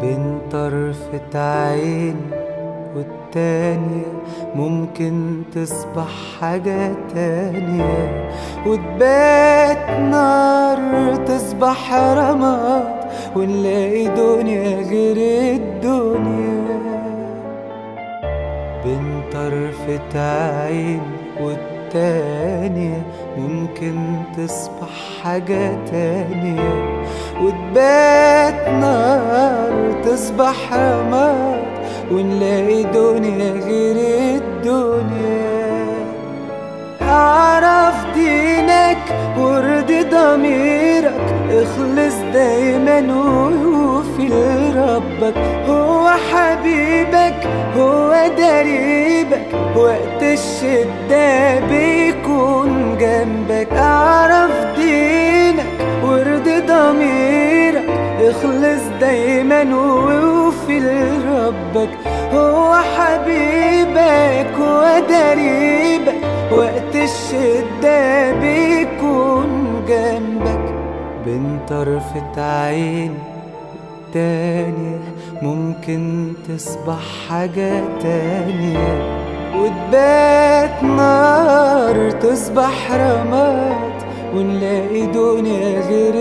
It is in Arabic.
بين طرفة عين والتانية ممكن تصبح حاجة تانية وتبات نار تصبح رماد ونلاقي دنيا غير الدنيا. بين طرفة عين والتانية ممكن تصبح حاجة تانية وتبات نار تصبح رماد ونلاقي دنيا غير الدنيا. أعرف دينك وارضي ضميرك اخلص دايما ووفي لربك. هو حبيبك هو دريبك وقت الشدة بيكون اخلص دايما ووفي لربك هو حبيبك هو دريبك وقت الشدة بيكون جنبك. بين طرفة عين والتانية ممكن تصبح حاجة تانية. وتبات نار تصبح رماد. ونلاقي دنيا غير